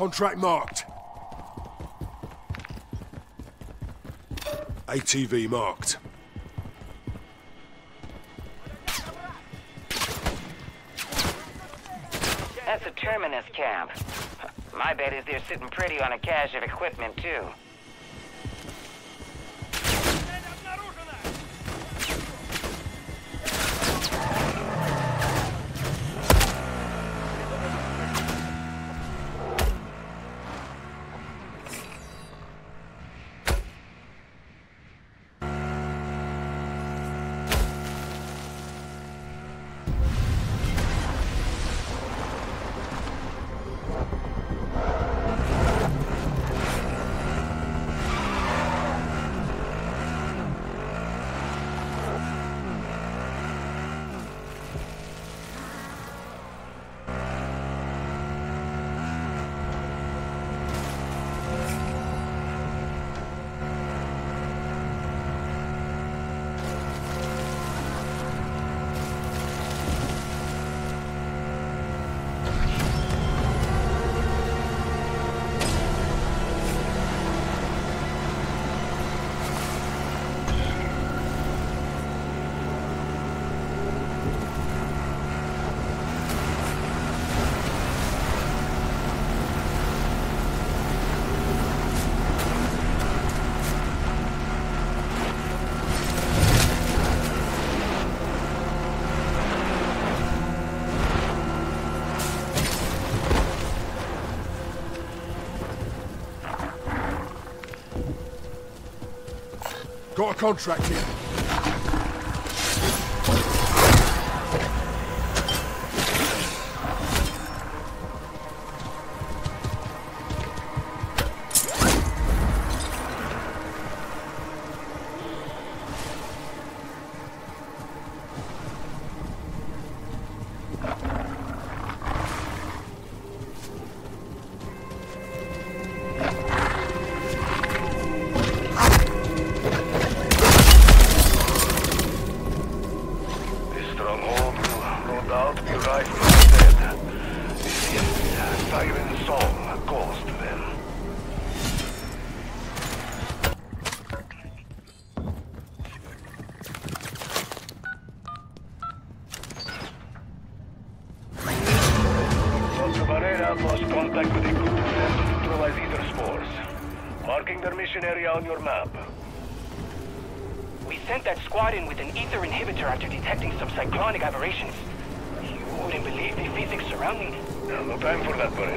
Contract marked. ATV marked. That's a terminus cab. My bet is they're sitting pretty on a cache of equipment, too. contract here. after detecting some cyclonic aberrations. You wouldn't believe the physics surrounding. No, no time for that, buddy.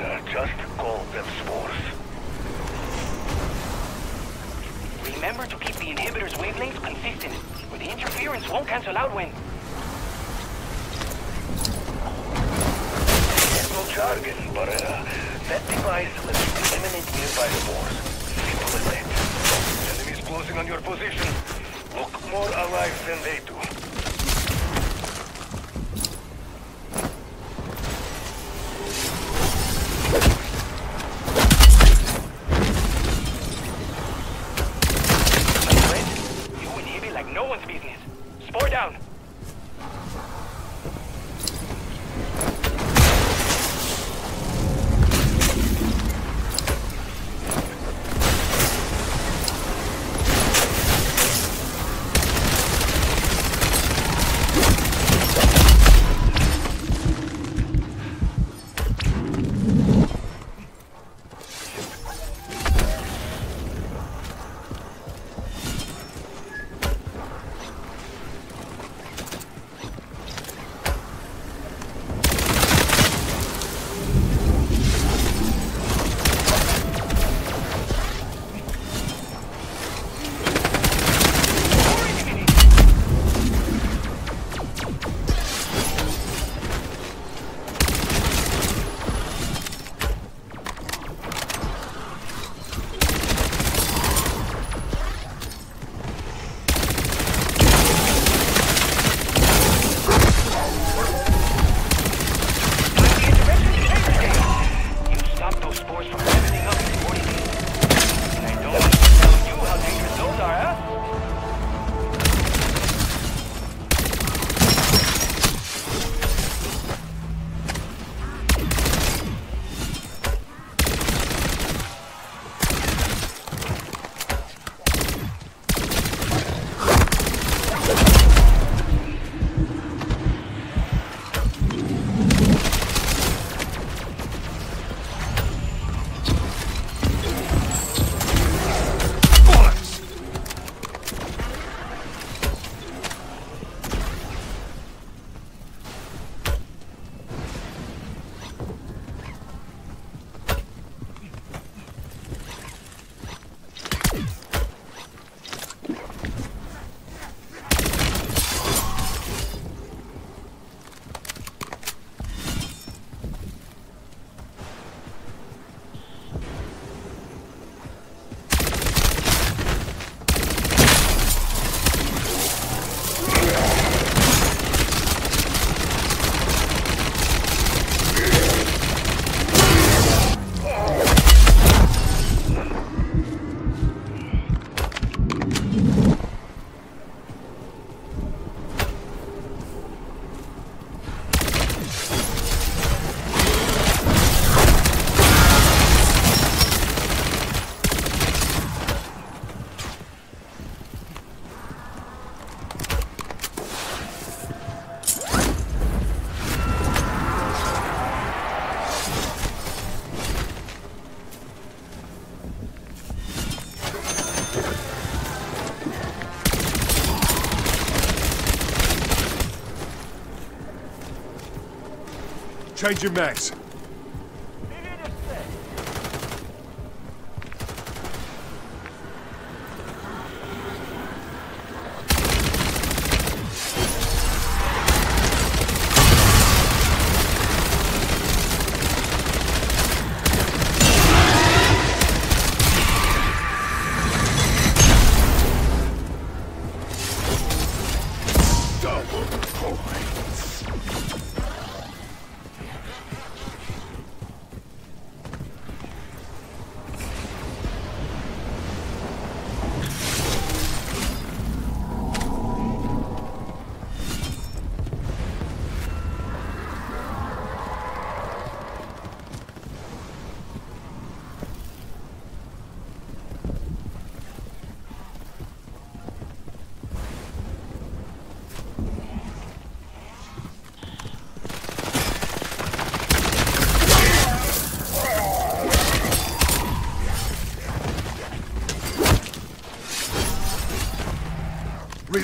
Change your mags.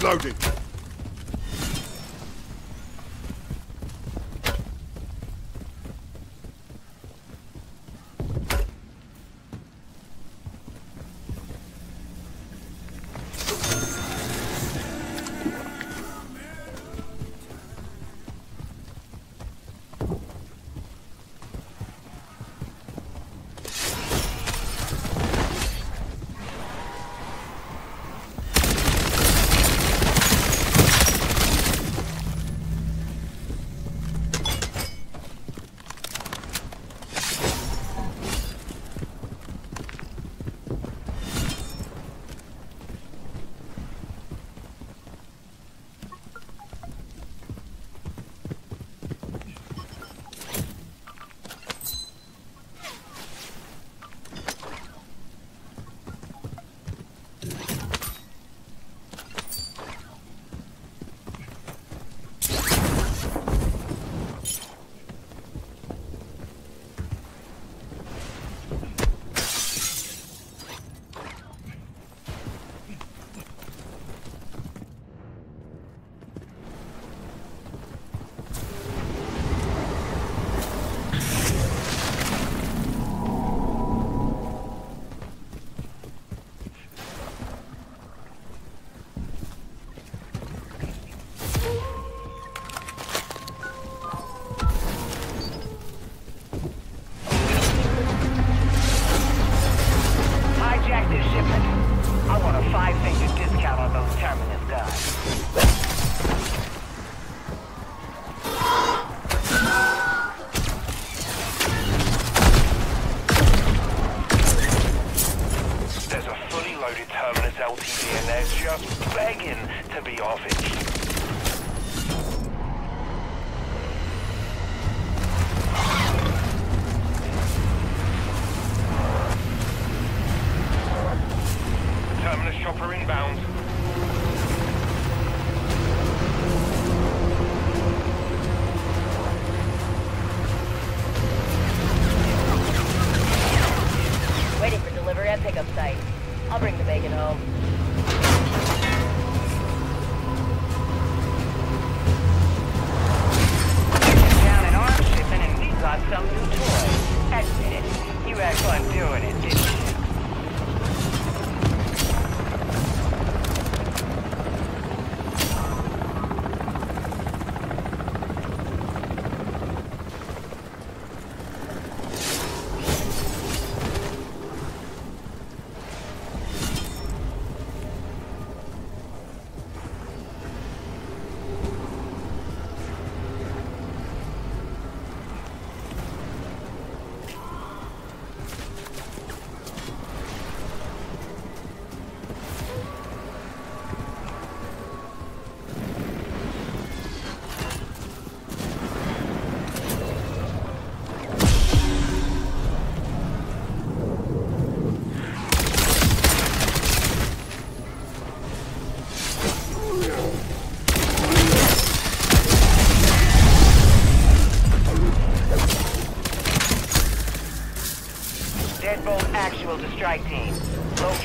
Reloading.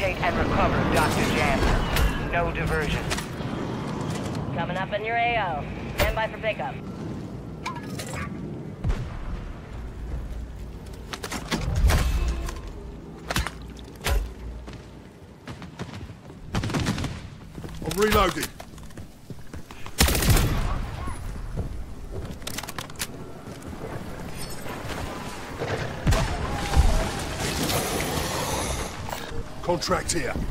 Locate and recover Dr. Jansen. No diversion. Coming up in your AO. Stand by for pickup. contract here.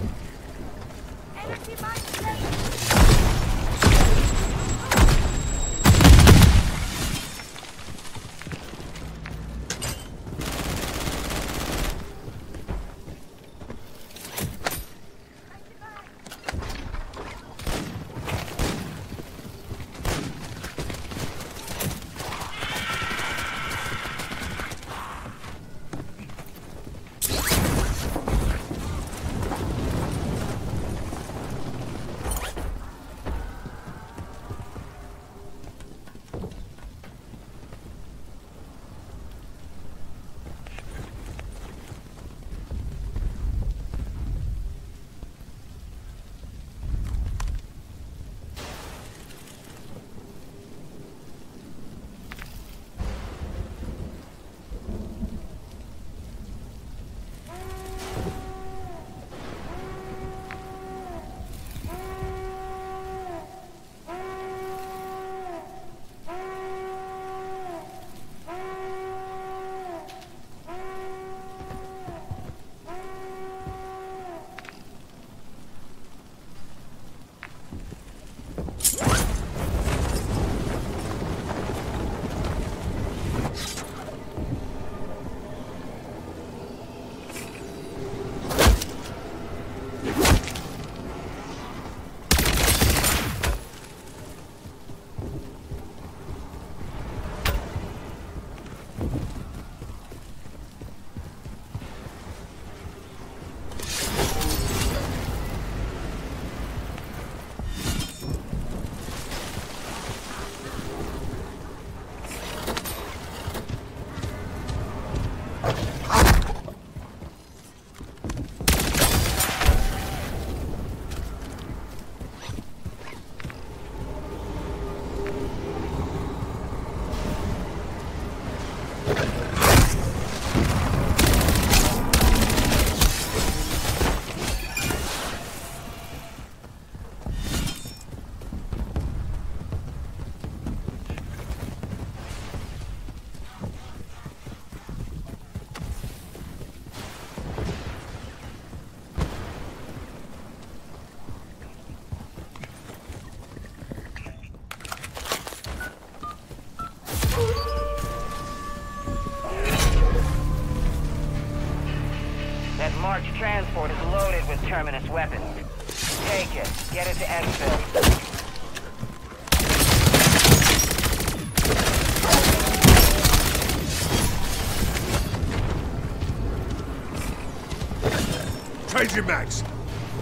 Use mags.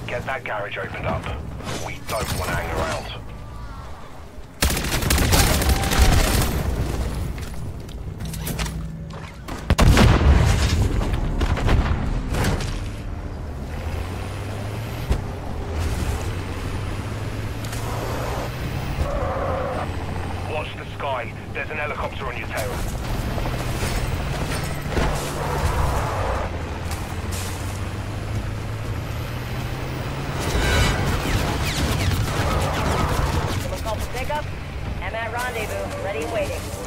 Get that garage opened up. We don't want to Ready, waiting.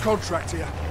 Contract here.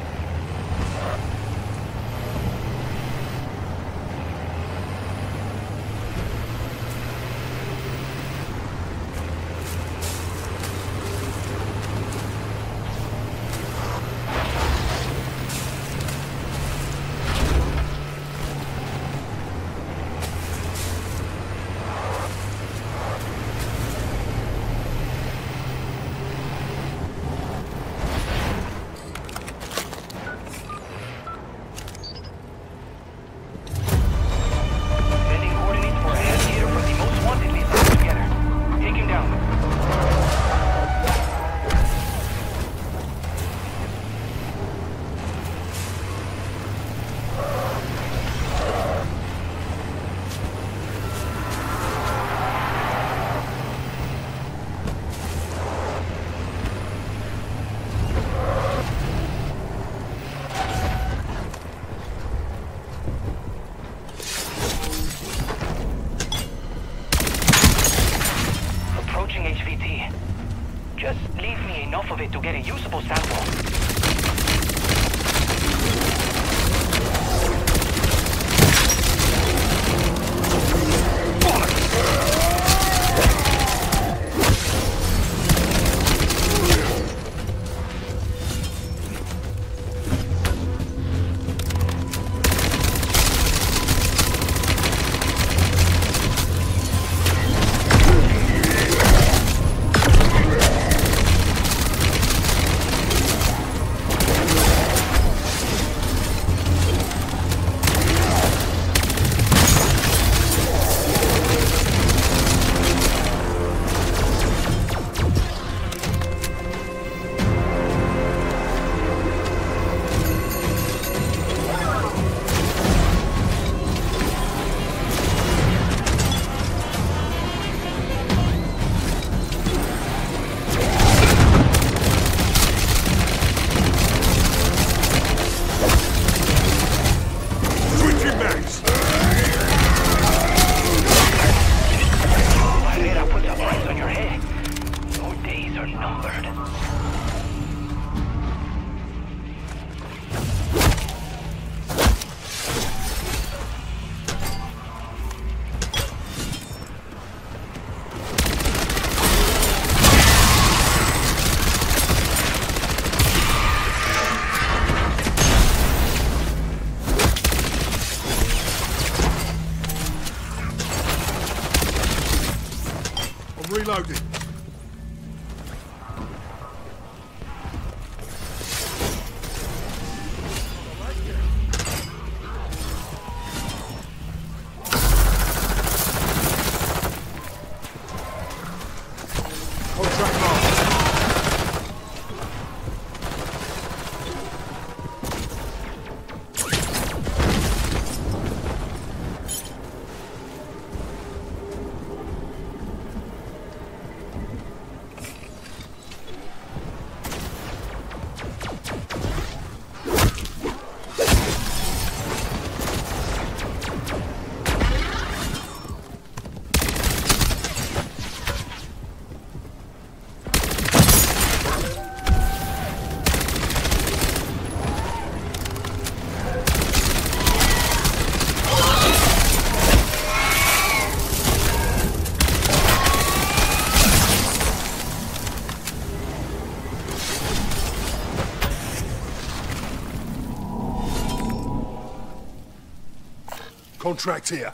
Contract here.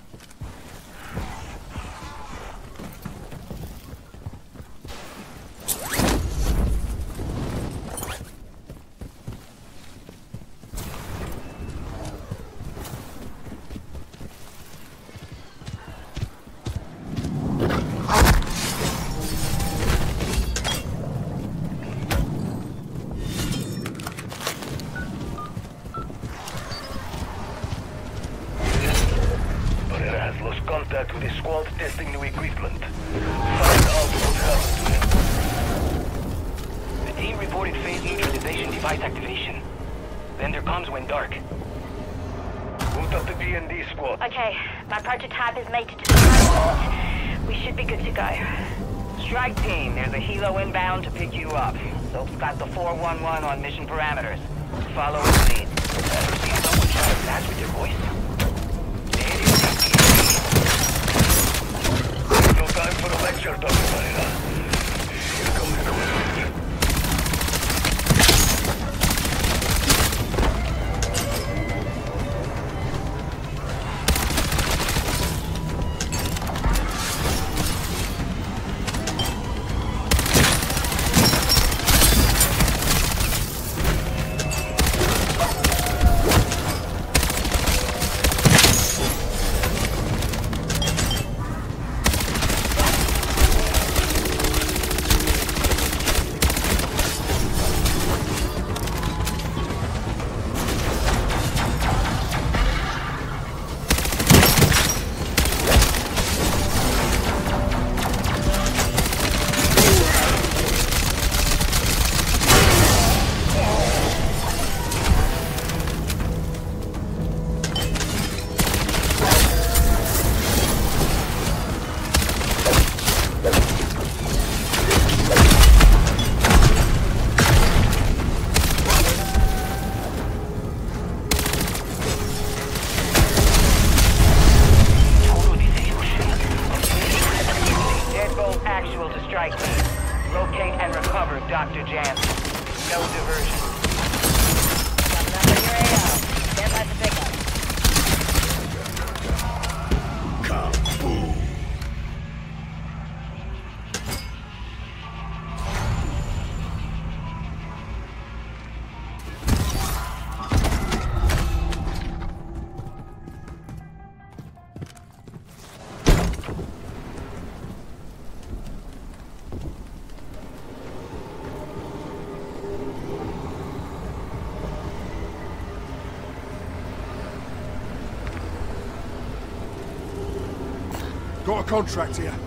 Got a contract here.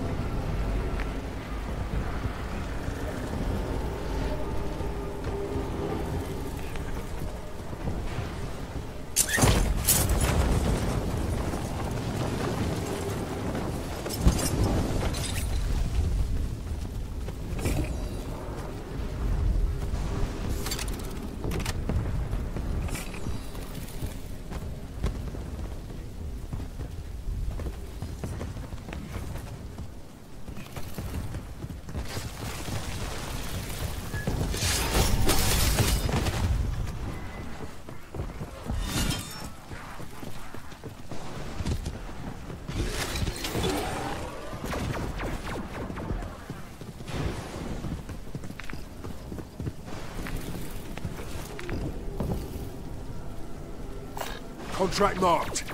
Contract marked.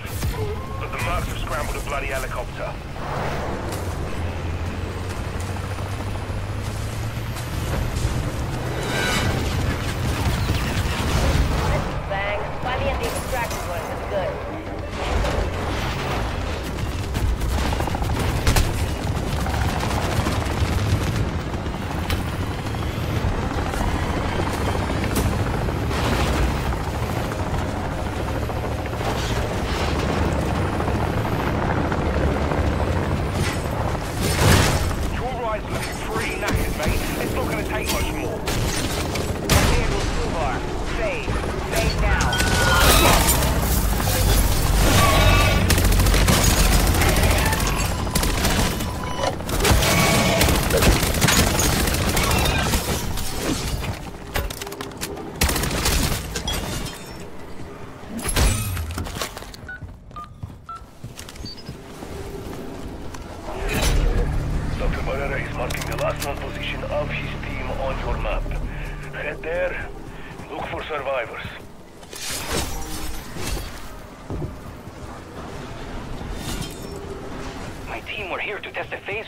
But the mercs have scrambled a bloody helicopter.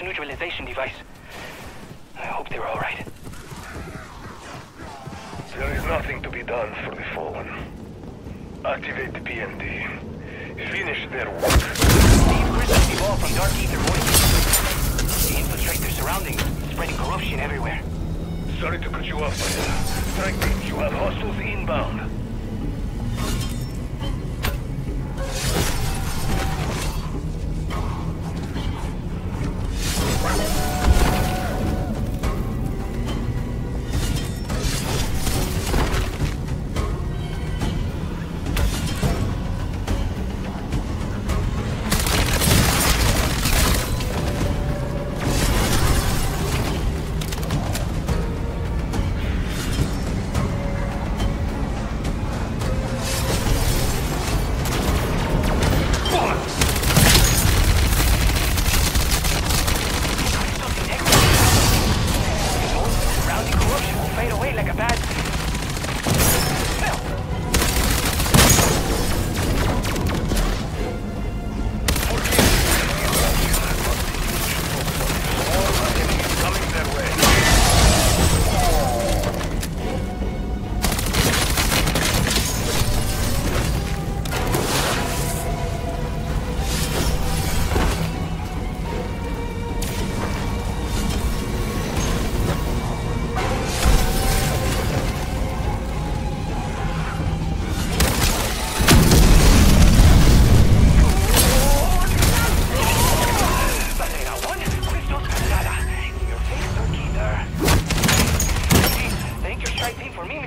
Neutralization device. I hope they're all right. There is nothing to be done for the fallen. Activate the PMD. Finish their work. These prisoners evolved from Dark Aether voices. They infiltrate their surroundings, spreading corruption everywhere. Sorry to cut you off, Barrera. Strike you have hostiles inbound.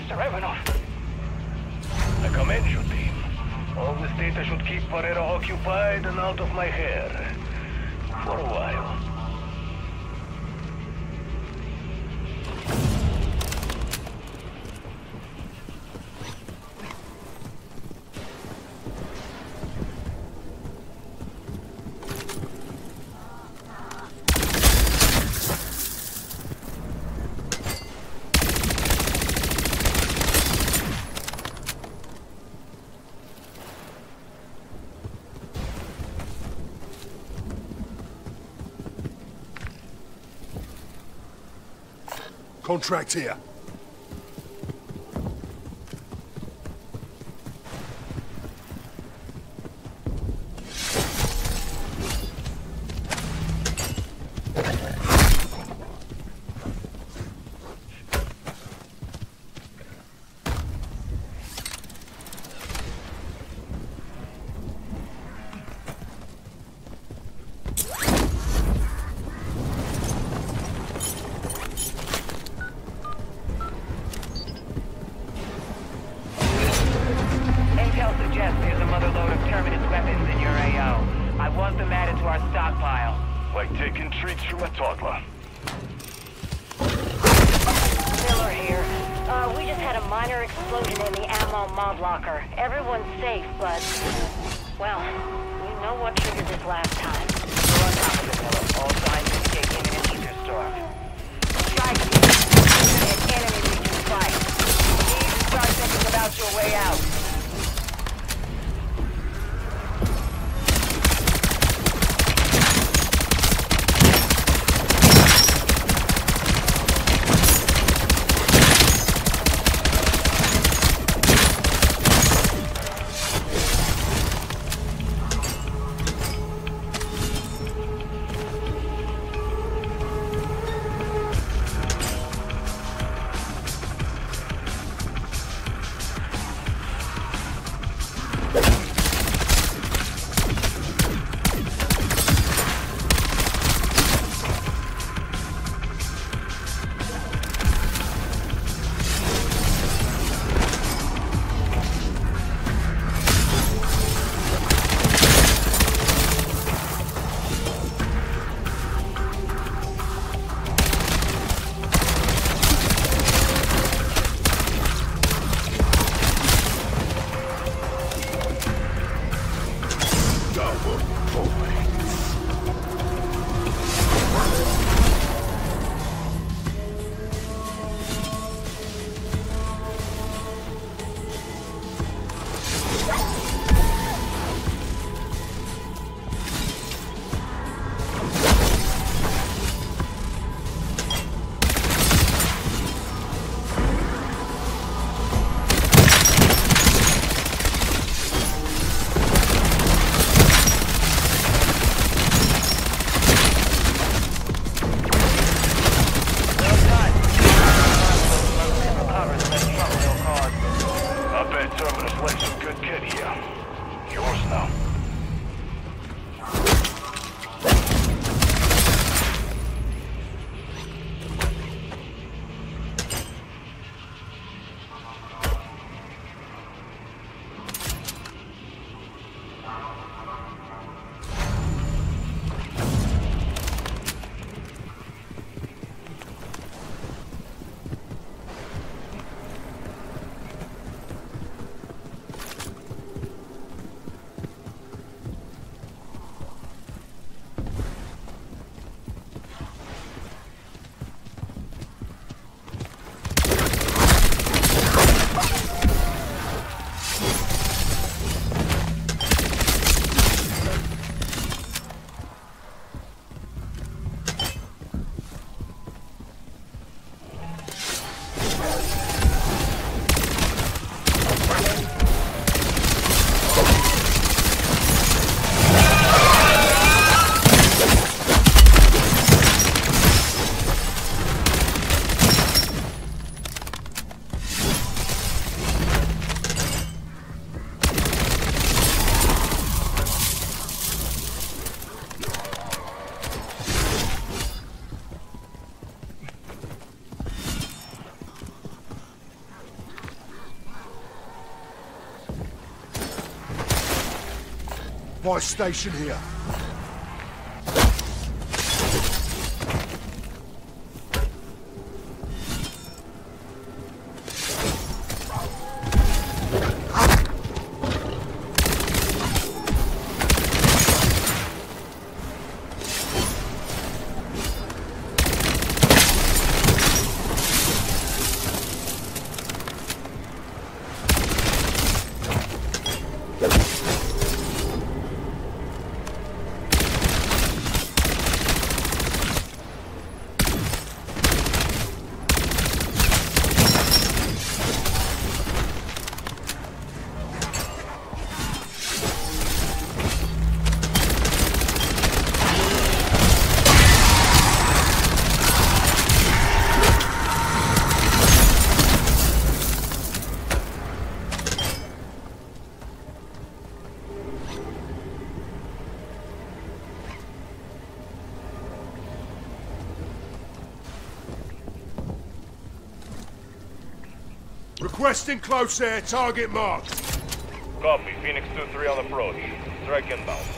Mr. Ivanov. I commend you, team. All this data should keep Barrera occupied and out of my hair. For a while. Contract here. My station here. Resting close air, target marked. Copy, Phoenix 2-3 on approach. Strike inbound.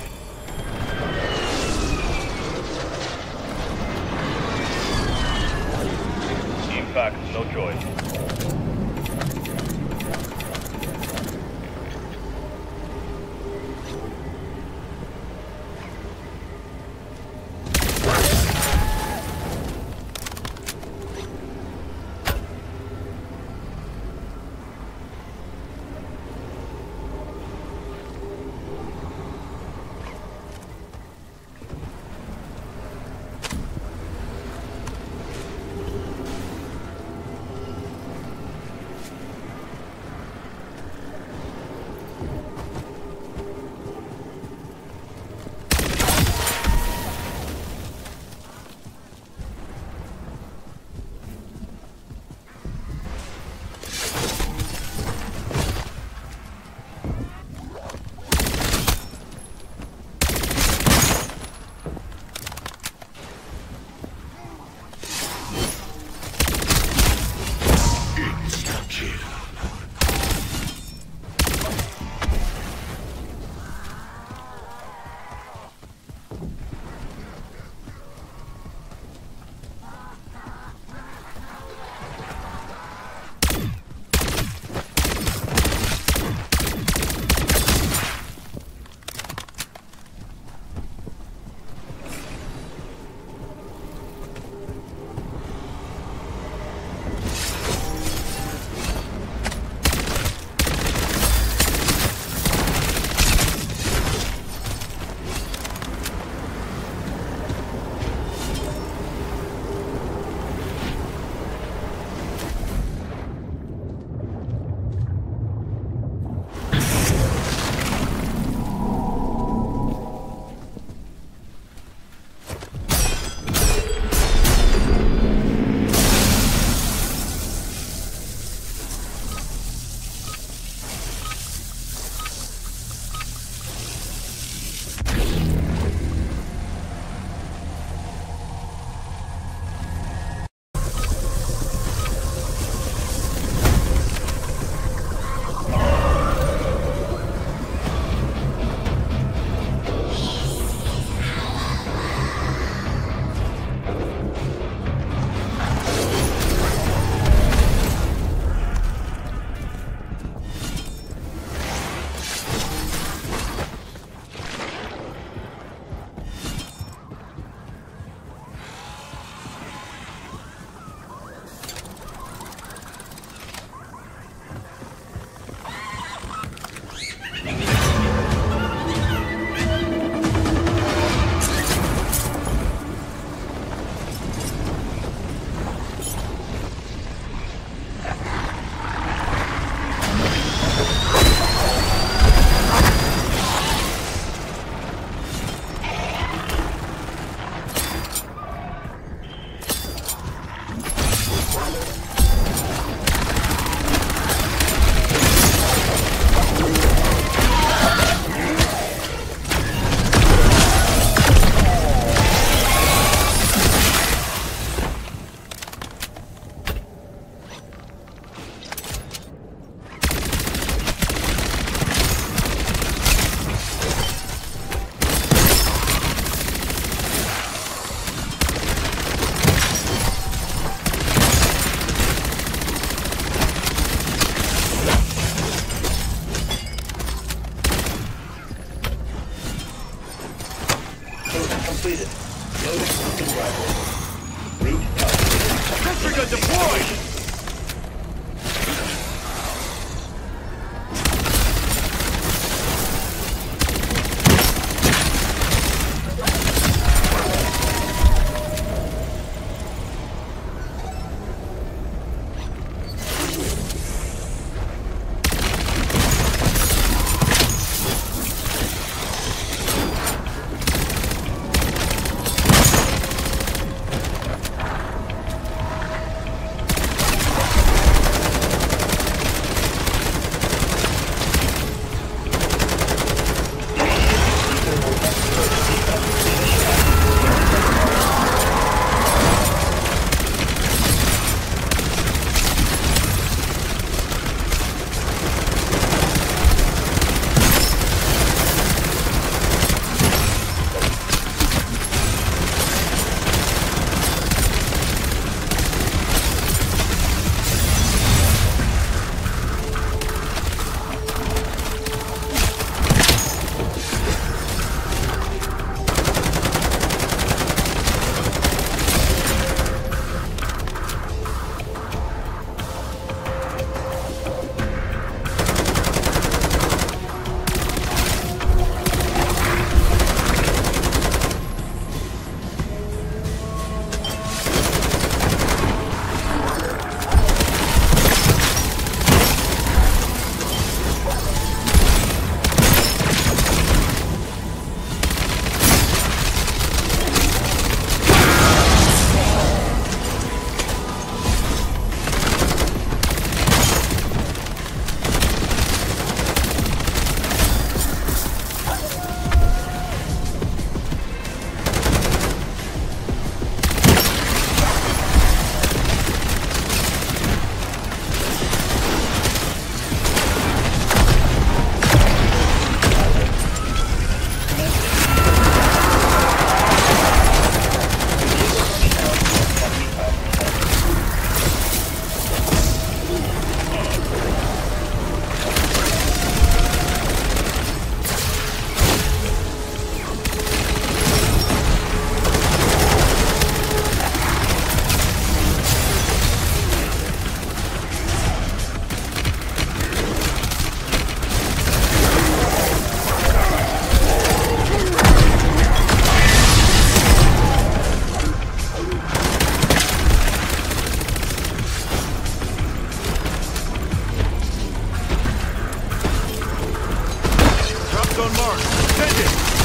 On mark. Send it!